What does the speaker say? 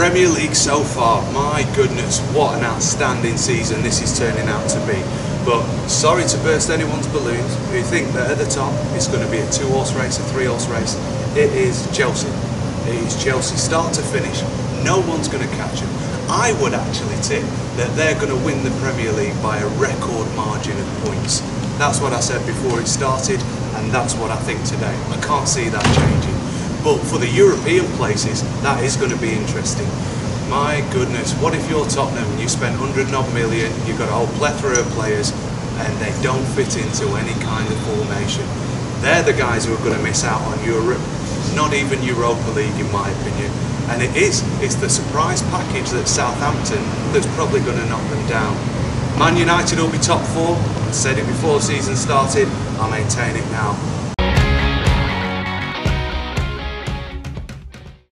Premier League so far, my goodness, what an outstanding season this is turning out to be. But sorry to burst anyone's balloons who think that at the top it's going to be a two horse race, a three horse race. It is Chelsea. It is Chelsea start to finish. No one's going to catch them. I would actually tip that they're going to win the Premier League by a record margin of points. That's what I said before it started, and that's what I think today. I can't see that changing. But for the European places, that is going to be interesting. My goodness, what if you're Tottenham and you spend 100 odd million, you've got a whole plethora of players, and they don't fit into any kind of formation? They're the guys who are going to miss out on Europe, not even Europa League in my opinion. And it is, it's the surprise package that Southampton that's probably going to knock them down. Man United will be top four. I said it before the season started. I maintain it now.